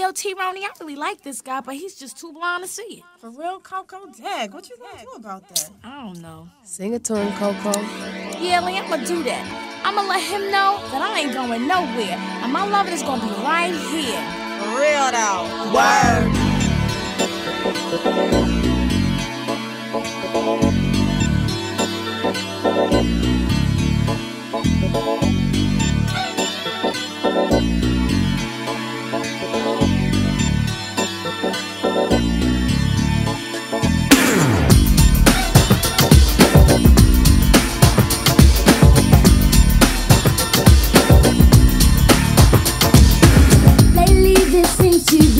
Yo, T. Ronnie, I really like this guy, but he's just too blind to see it. For real, Coko? Dag, what you gonna do about that? I don't know. Sing it to him, Coko. Yeah, Lee, I'ma do that. I'ma let him know that I ain't going nowhere, and my lover is gonna be right here. For real, though. Word. sentido.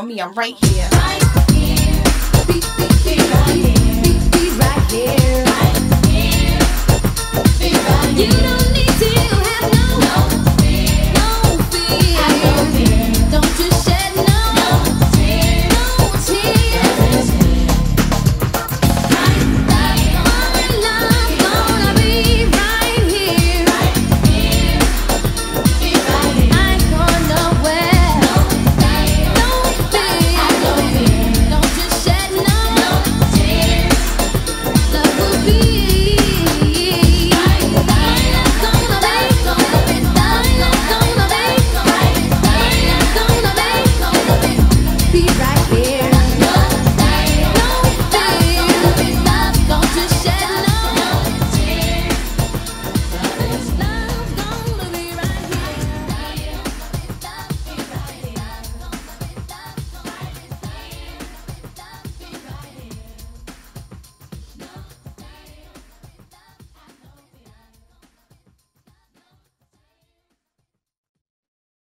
on me, I'm right here.